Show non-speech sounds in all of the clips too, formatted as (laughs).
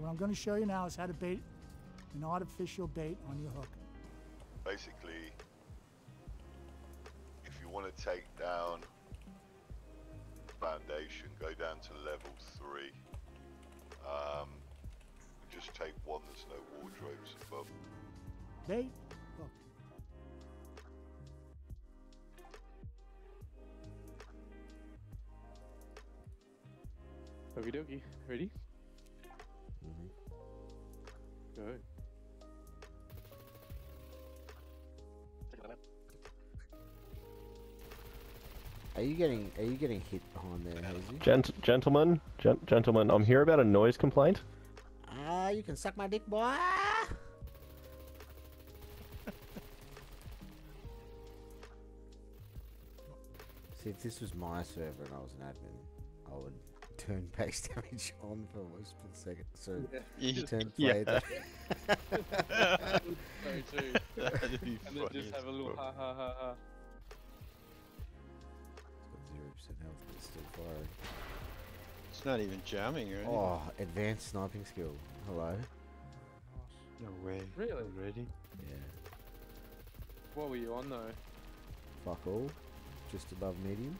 what I'm going to show you now is how to bait an artificial bait on your hook. Basically, if you want to take down the foundation, go down to level three. Um, just take one. There's no wardrobes above. Bait, hook. Okie dokie. Ready? Are you getting are you getting hit behind there, Hazy? Gent- gentlemen, gen- gentlemen, I'm here about a noise complaint. Ah, you can suck my dick, boy. (laughs) See, if this was my server and I was an admin, I would turn base damage (laughs) on for a split second. So Yeah. turn Yeah. that. (laughs) Sorry too. That'd be And then funny just have a little ha ha ha ha. Got health, but it's still firing. It's not even jamming or anything. Oh, advanced sniping skill. Hello. No way. Really? Already? Yeah. What were you on though? Fuck all. Just above medium.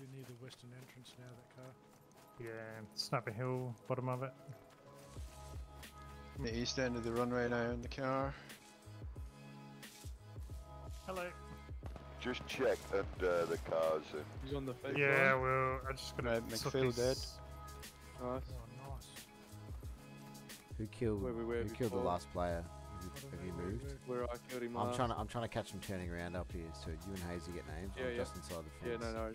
You need the western entrance now, that car. Yeah, Sniper Hill, bottom of it. The east end of the runway now in the car. Hello. Just check under uh, the cars and He's on the fence Yeah, line. well, I just gonna... Right, sort McPhail dead. Nice. Oh, nice. Who killed? Where we were who killed the last player? Have you, have you know where we moved? Where I killed him I'm last. trying to I'm trying to catch them turning around up here. So you and Hazy get names. Yeah, I'm yeah. just inside the fence. Yeah, no, no.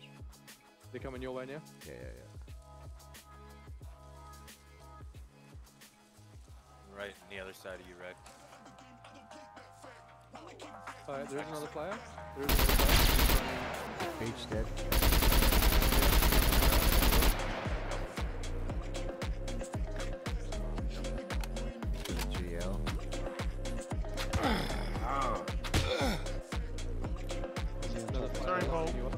They're coming your way now. Yeah, yeah, yeah. Right on the other side of you, Red. Uh, there is another player. There is another player. Beach dead. GL. Another player Sorry, Paul. lining you up.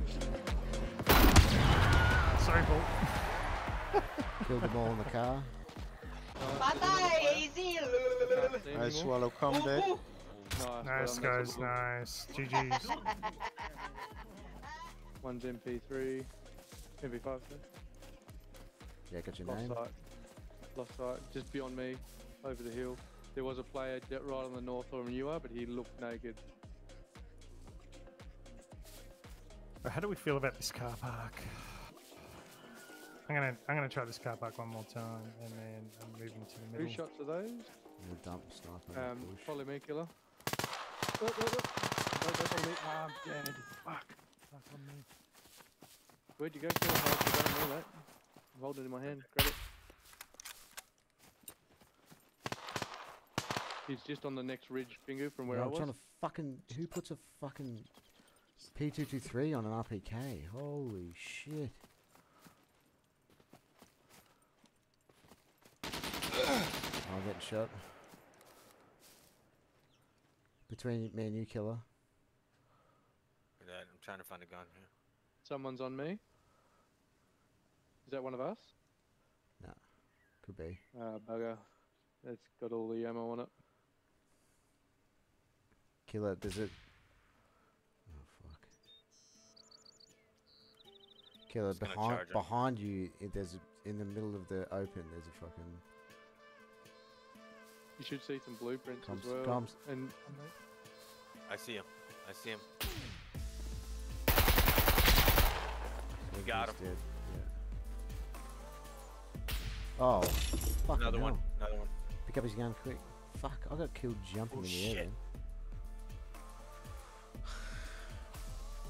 Sorry, Paul. Killed them all in the car. I anymore. swallow combat. Nice, well Nice, done, guys, nice. GG's. One's MP3. MP5, sorry. Yeah, got your Lost name. sight. Lost sight. Just beyond me, over the hill. There was a player de- right on the north or you are, but he looked naked. How do we feel about this car park? I'm gonna I'm gonna try this car park one more time, and then I'm moving to the Who middle. shots are those? We'll dump sniper. Um, follow me, killer. Oh, oh, oh. Don't, don't follow me. Ah, I'm dead. Fuck. Fuck on me. Where'd you go, killer? I don't know that. I'm holding it in my hand. Grab it. He's just on the next ridge finger from where Yeah, I I'm was. trying to fucking. Who puts a fucking P223 on an RPK? Holy shit. Getting shot. Between me and you, killer. Look at that, I'm trying to find a gun here. Someone's on me. Is that one of us? Could be. Ah, bugger. It's got all the ammo on it. Killer, does it. Oh, fuck. Killer, behind, behind you, there's a, in the middle of the open, there's a fucking. You should see some blueprints Comes, as well. comes. And I see him. I see him. He's got him. dead, Yeah. Oh, fuck Another one. Another one. Pick up his gun quick. Fuck, I got killed jumping Oh, in the air. Then.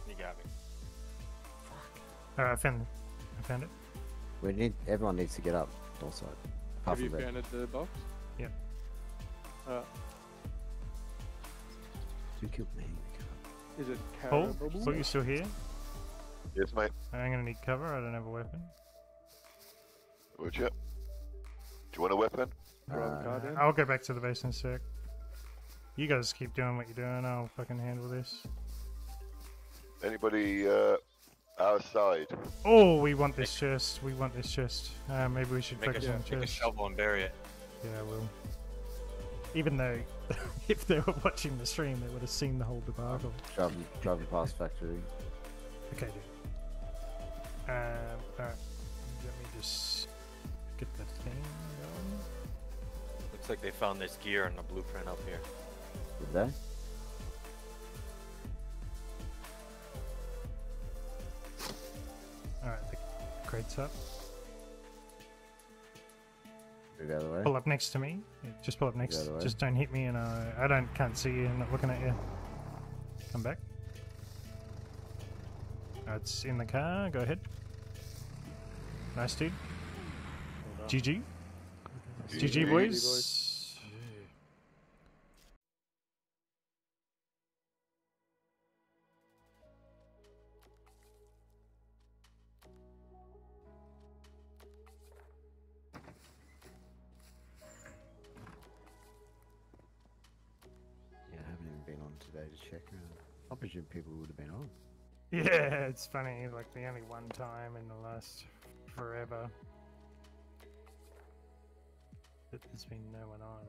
You got me. Fuck. Alright, I found it. I found it. We need. Everyone needs to get up. Also, apart have you from that. found the box? Yep. Uh, Who killed me? is it Paul, Carababoo? Paul, you still here? yes, mate. I'm gonna need cover. I don't have a weapon. Would you? Do you want a weapon? Drive the car Uh. I'll go back to the base in a sec. You guys keep doing what you're doing. I'll fucking handle this. Anybody uh, our side? Oh, we want this chest. We want this chest. Uh, maybe we should Make a, focus on make a shovel and bury it. Yeah, I will. Even though, (laughs) if they were watching the stream, they would have seen the whole debacle. Driving, driving past factory. Okay, dude. Um, alright. Let me just get the thing going. Looks like they found this gear in the blueprint up here. Did they? Alright, the crate's up. Move out the way. Pull up next to me. Yeah, just pull up next. Just don't hit me, and uh, I don't can't see you. I'm not looking at you. Come back. It's in the car. Go ahead. Nice, dude. GG. GG, boys. Today to check around. I presume people would have been on. Yeah, it's funny. Like the only one time in the last forever that there's been no one on.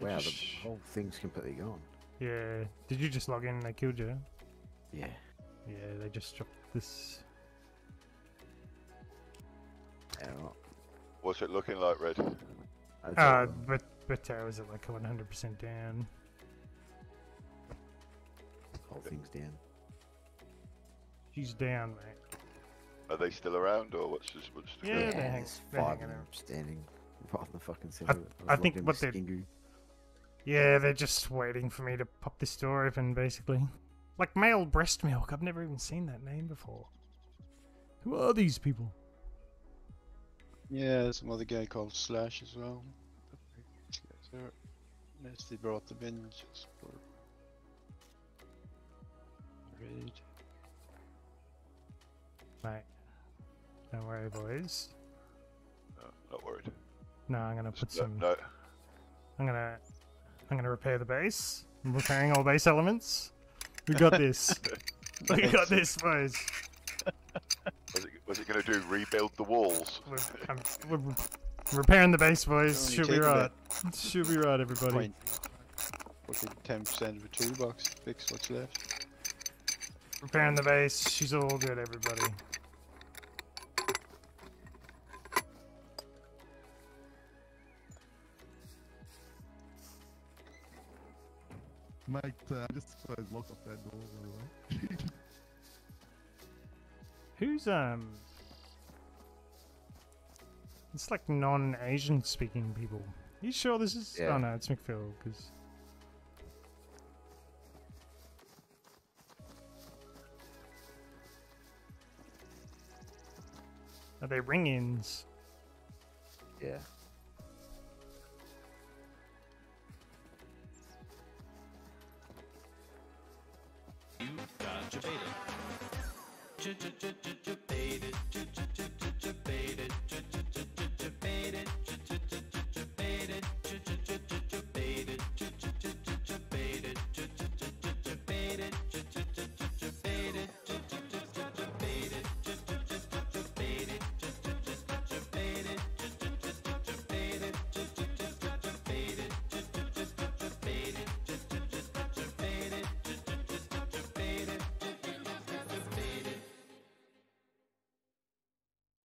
Wow, the whole thing's completely gone. Yeah. Did you just log in and they killed you? Yeah. Yeah, they just dropped this. Yeah, right. What's it looking like, Red? That's Uh, all. but but uh, was it like 100% down? whole thing's down. She's down, mate. Are they still around, or what's this? What's the Yeah, go? they hang- there's they five hanging of out. standing right in the fucking center. of it. I was think what they're- Skingu. Yeah, they're just waiting for me to pop this door open, basically. Like male breast milk. I've never even seen that name before. Who are these people? Yeah, some other guy called Slash as well. These guys are- Unless they brought them in just for raid. Mate. Don't worry, boys. No, not worried. No, I'm gonna put No, some. no, I'm gonna. I'm gonna repair the base. I'm repairing all base elements. We got this. (laughs) we got this, boys. Was it, going to do rebuild the walls? We're, I'm, we're repairing the base, boys. Should be taking right. Should be right, everybody. Point. Fucking ten percent of a toolbox to fix what's left. Repairing the base. She's all good, everybody. Mate, uh, I just locked off that door, by the way. Who's, um... It's like non-Asian speaking people. Are you sure this is... Oh, yeah. Oh no, it's McPhil. because... Are they ring-ins? Yeah. You got your data beta, beta, beta, beta,